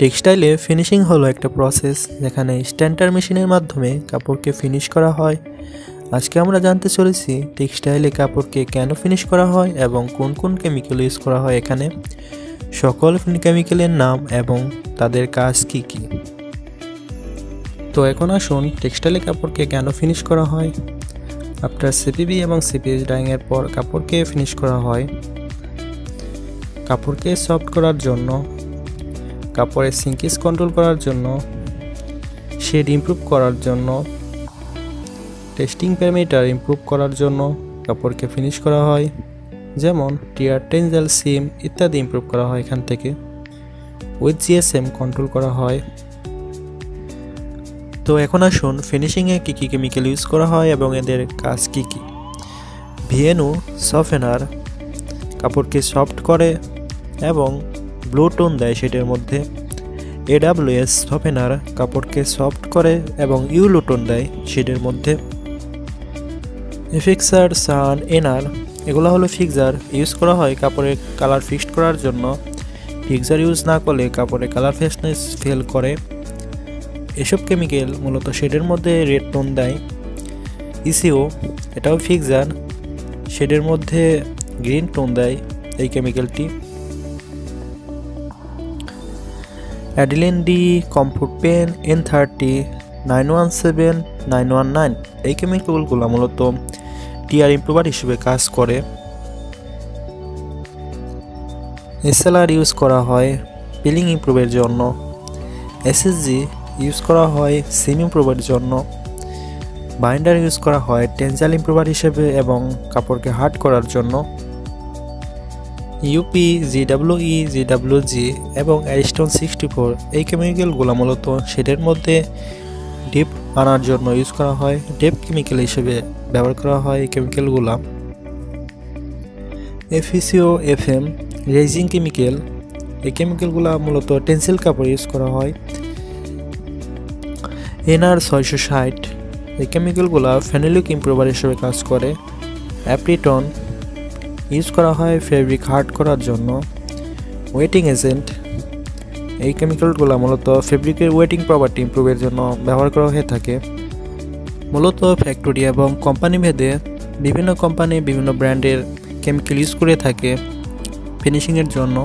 টেক্সটাইলে finishing হলো একটা process যেখানে স্ট্যান্ডার মেশিনের মাধ্যমে কাপড়কে ফিনিশ করা হয়। আজকে আমরা জানতে চলেছি টেক্সটাইলে কাপড়কে কেন ফিনিশ করা হয় এবং কোন কোন কেমিক্যাল ইউজ করা হয় এখানে। সকল কেমিক্যালের নাম এবং তাদের কাজ কি কি? তো এখন আসুন টেক্সটাইলে কাপড়কে কেন ফিনিশ করা হয়। আফটার সিপিবি এবং সিপিএস ডাইংয়ের পর কাপড়কে ফিনিশ করা হয়। কাপড়কে সফট করার জন্য কাপড়ের সিঙ্কিস কন্ট্রোল করার জন্য শেড ইমপ্রুভ করার জন্য টেস্টিং প্যারামিটার ইমপ্রুভ করার জন্য কাপড়কে ফিনিশ করা হয়। যেমন টিয়ার টেনজেল সিম ইত্যাদি ইমপ্রুভ করা হয় এখান থেকে। উইথ জিএসএম কন্ট্রোল করা হয়। তো এখন আসুন ফিনিশিংয়ে কী কী কেমিক্যাল ইউজ করা হয় এবং এদের কাজ কী কী? ভিএনু সফেনার কাপড়কে সফট করে এবং ব্লু টোন দেয় সেটার মধ্যে। এডাব্লিউএস সফেনার কাপড়কে সফট করে এবং ইউলো টোন দেয় শেডের মধ্যে। ফিক্সার সান এনার এগুলো হলো ফিক্সার ইউজ করা হয় কাপড়ের কালার ফিক্সড করার জন্য। ফিক্সার ইউজ না করলে কাপড়ে কালার ফ্রেশনেস ফেল করে। এসব কেমিক্যাল মূলত শেডের মধ্যে রেড টোন দেয়। ইসিও এটাও ফিক্সার শেডের মধ্যে গ্রিন টোন দেয় এই কেমিক্যালটি অ্যাডিলেন D, comfort pen, N thirty, nine one seven, nine one nine, এই কেমিক্যালগুলো মূলত টিআর ইম্প্রুভার হিসেবে কাজ করে। এসএলআর ইউজ করা হয় পিলিং ইম্প্রুভের জন্য। এসএসজি ইউজ করা হয় সিম ইম্প্রুভের জন্য। বাইন্ডার ইউজ করা হয় টেনজাল ইম্প্রুভার হিসেবে এবং কাপড়কে হার্ড করার জন্য। ইউপি জিডাব্লিউই জিডাব্লিউজি এবং অ্যারিস্টন সিক্সটি ফোর এই কেমিক্যালগুলো মূলত শেডের মধ্যে ডিপ আনার জন্য ইউজ করা হয়। ডেপ কেমিক্যাল হিসেবে ব্যবহার করা হয় এই কেমিক্যালগুলো এফিসিও এফ এম রেজিং কেমিক্যাল এই কেমিক্যালগুলো মূলত টেন্সিল কাপড় ইউজ করা হয়। এনআর ছয়শো ষাট, এই কেমিক্যালগুলো ফেনিলিক ইম্প্রুভার হিসেবে কাজ করে। অ্যাপ্রিটন ইউজ করা হয় ফেব্রিক হার্ড করার জন্য। ওয়েটিং এজেন্ট এই কেমিক্যালগুলো মূলত ফেব্রিকের ওয়েটিং প্রপার্টি ইম্প্রুভের জন্য ব্যবহার করা হয়ে থাকে। মূলত ফ্যাক্টরি এবং কোম্পানি ভেদে বিভিন্ন কোম্পানি বিভিন্ন ব্র্যান্ডের কেমিক্যাল ইউজ করে থাকে ফিনিশিংয়ের জন্য।